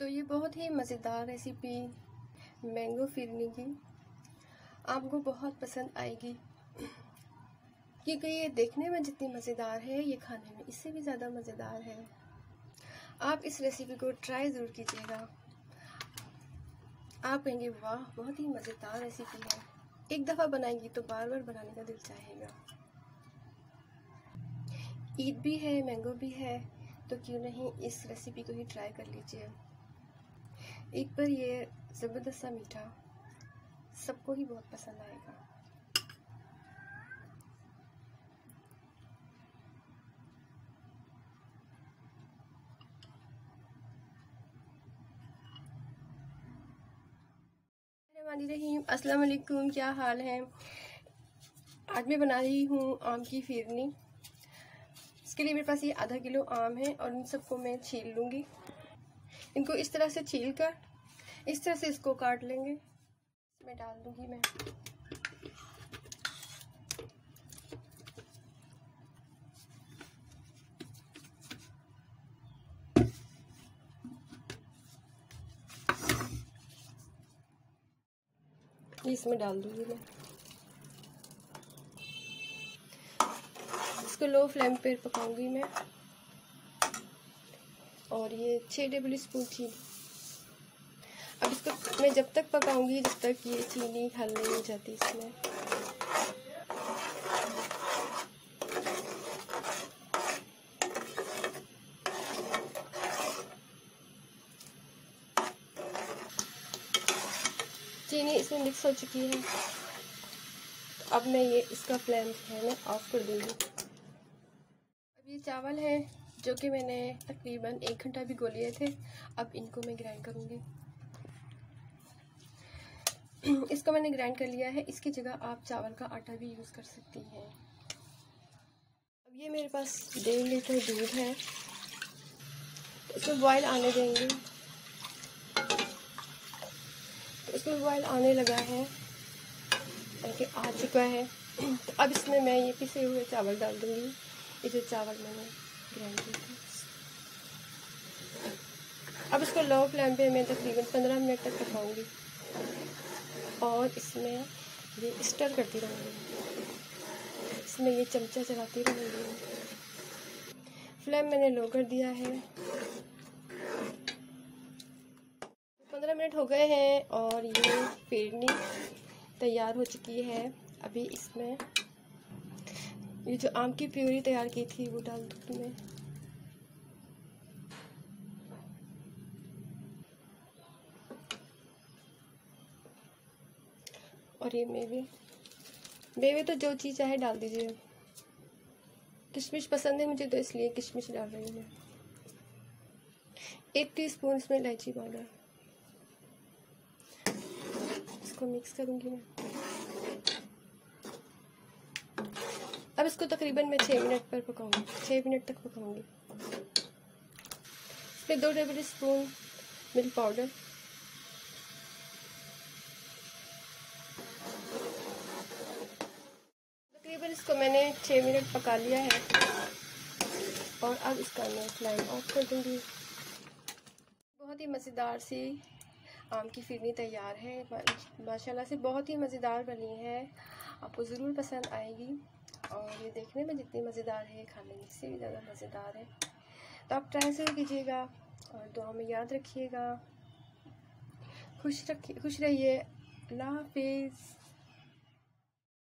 तो ये बहुत ही मज़ेदार रेसिपी मैंगो फिरनी की आपको बहुत पसंद आएगी। क्योंकि ये देखने में जितनी मज़ेदार है, ये खाने में इससे भी ज़्यादा मज़ेदार है। आप इस रेसिपी को ट्राई ज़रूर कीजिएगा। आप कहेंगे, वाह, बहुत ही मज़ेदार रेसिपी है। एक दफ़ा बनाएँगी तो बार बार बनाने का दिल चाहेगा। ईद भी है मैंगो भी है तो क्यों नहीं इस रेसिपी को ही ट्राई कर लीजिए। एक बार ये ज़बरदस्त सा मीठा सबको ही बहुत पसंद आएगा। रहीम, अस्सलाम वालेकुम क्या हाल है? आज मैं बना रही हूँ आम की फिरनी। इसके लिए मेरे पास ये आधा किलो आम है और इन सबको मैं छील लूँगी। इनको इस तरह से छील कर, इस तरह से इसको काट लेंगे। इसमें डाल दूँगी मैं। इसमें डाल दूँगी मैं। इसको लो फ्लेम पर पकाऊँगी मैं। और ये छः टेबल स्पून चीनी। अब इसको मैं जब तक पकाऊँगी, जब तक ये चीनी हल नहीं हो जाती इसमें। चीनी इसमें मिक्स हो चुकी है। तो अब मैं ये इसका फ्लेम है, मैं ऑफ़ कर दूँगी। अब ये चावल है जो कि मैंने तकरीबन एक घंटा भी गोलिए थे। अब इनको मैं ग्राइंड करूँगी। इसको मैंने ग्राइंड कर लिया है। इसकी जगह आप चावल का आटा भी यूज़ कर सकती हैं। अब ये मेरे पास डेढ़ लीटर दूध है। इसमें बॉयल आने देंगे। तो इसमें बॉयल आने लगा है। कि आ चुका है। तो अब इसमें मैं ये पिसे हुए चावल डाल दूँगी। ये जो चावल मैंने अब इसको लो फ्लेम पे मैं तकरीबन पंद्रह मिनट तक पकाऊँगी और इसमें ये स्टर करती रहूँगी। इसमें ये चमचा चलाती रहूँगी। फ्लेम मैंने लो कर दिया है। पंद्रह मिनट हो गए हैं और ये पेड़नी तैयार हो चुकी है। अभी इसमें ये जो आम की प्यूरी तैयार की थी, वो डाल दूँगी मैं और ये मेवे। मेवे तो जो चीज़ चाहे डाल दीजिए। किशमिश पसंद है मुझे तो इसलिए किशमिश डाल रही हूँ एक टीस्पून इसमें इलायची पाउडर। इसको मिक्स करूँगी मैं। अब इसको तकरीबन मैं छः मिनट पर पकाऊँगी। छः मिनट तक पकाऊँगी। इसमें दो टेबल स्पून मिल्क पाउडर तकरीबन इसको मैंने छः मिनट पका लिया है। और अब इसका मैं फ्लेम ऑफ़ कर दूँगी। बहुत ही मज़ेदार सी आम की फिरनी तैयार है। माशाल्लाह से बहुत ही मज़ेदार बनी है। आपको ज़रूर पसंद आएगी। और ये देखने में जितनी मज़ेदार है खाने में इससे भी ज़्यादा मज़ेदार है। तो आप ट्राई ज़रूर कीजिएगा और दुआ में याद रखिएगा। खुश रखिए, खुश रहिए। अल्लाह हाफिज़।